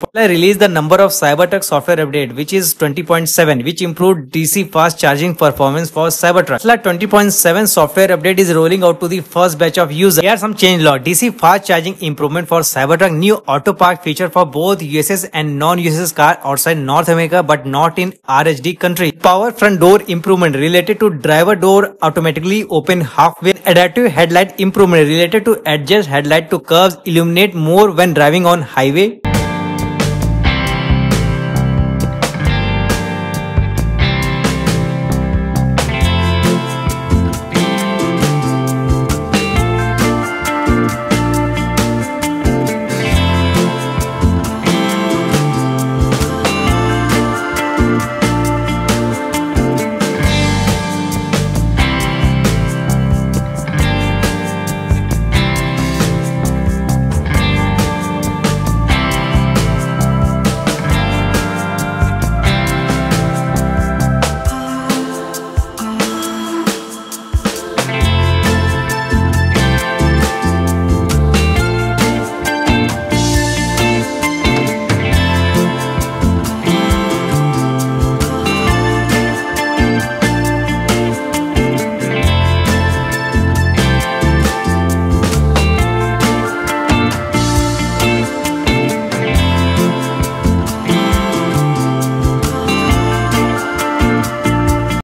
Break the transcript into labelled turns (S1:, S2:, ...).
S1: Tesla released the number of Cybertruck software update, which is 20.7, which improved DC fast charging performance for Cybertruck. Tesla 20.7 software update is rolling out to the first batch of users. Here are some change log. DC fast charging improvement for Cybertruck. New auto park feature for both USS and non-USS car outside North America, but not in RHD country. Power front door improvement related to driver door automatically open halfway. Adaptive headlight improvement related to adjust headlight to curves illuminate more when driving on highway.